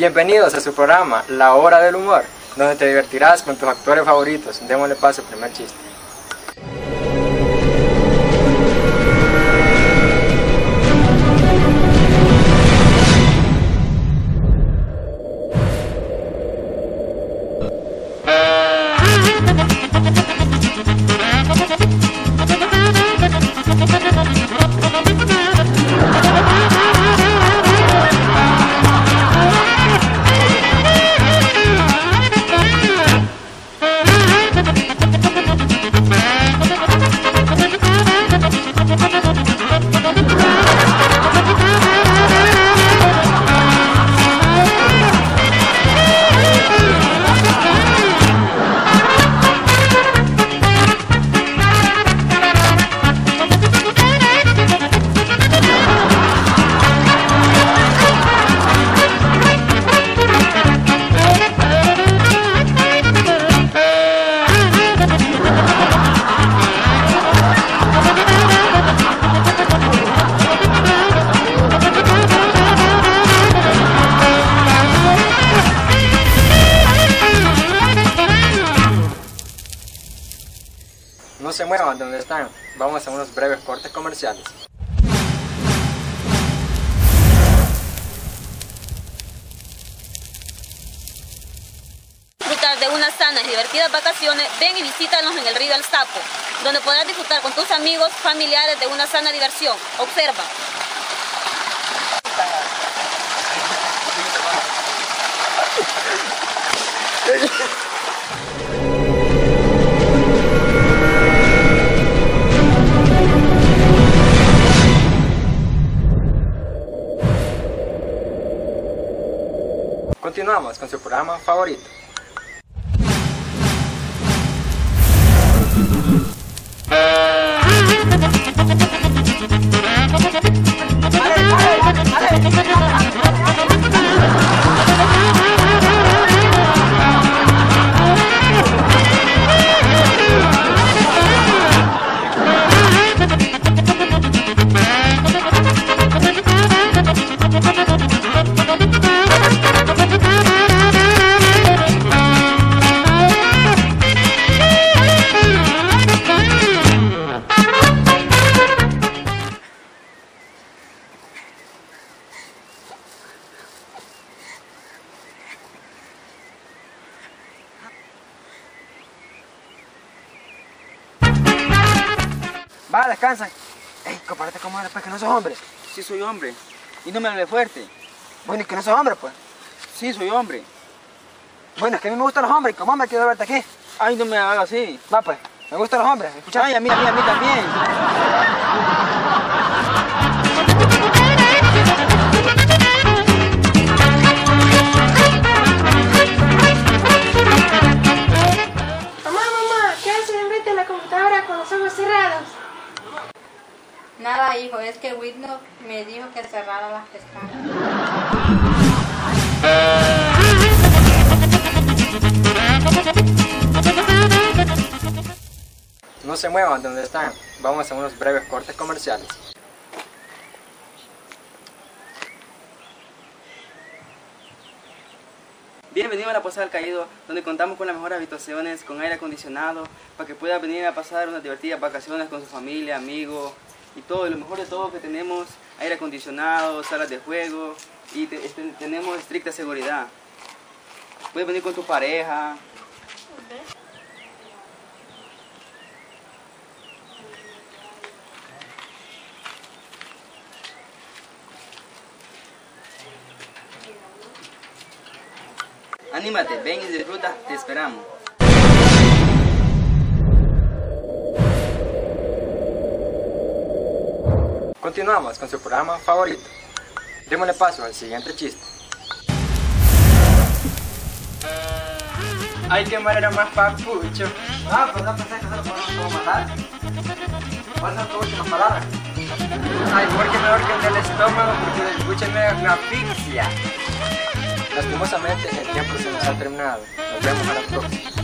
Bienvenidos a su programa La Hora del Humor, donde te divertirás con tus actores favoritos. Démosle paso al primer chiste. Se muevan de donde están. Vamos a unos breves cortes comerciales. disfrutar de unas sanas y divertidas vacaciones, ven y visítanos en el río El Sapo, donde podrás disfrutar con tus amigos, familiares de una sana diversión. Observa. Continuamos con su programa favorito. Va, descansa. Ey, compárate como eres, pues que no sos hombre. Sí, soy hombre. Y no me hable fuerte. Bueno, y que no sos hombre, pues. Sí, soy hombre. Bueno, es que a mí me gustan los hombres como hombre quiero verte aquí. Ay, no me hagas así. Va, pues, me gustan los hombres. Escucha. Ay, a mí, a mí, a mí también. Nada, hijo, es que Whitney me dijo que cerrara las pestañas. No se muevan de donde están. Vamos a unos breves cortes comerciales. Bienvenido a la Posada del Caído, donde contamos con las mejores habitaciones, con aire acondicionado, para que pueda venir a pasar unas divertidas vacaciones con su familia, amigos y todo. Lo mejor de todo que tenemos aire acondicionado, salas de juego y te- este- tenemos estricta seguridad. Puedes venir con tu pareja. Anímate, ven y disfruta, te esperamos. Continuamos con su programa favorito. Démosle paso al siguiente chiste. Ay, qué manera más papucho. Ah, pues no pensé que se lo podemos matar. ¿Cuáles son tus últimas palabras? Ay, porque me ahorquen del estómago porque el escuche me, me asfixia. Lastimosamente el tiempo se nos ha terminado. Nos vemos a la próxima.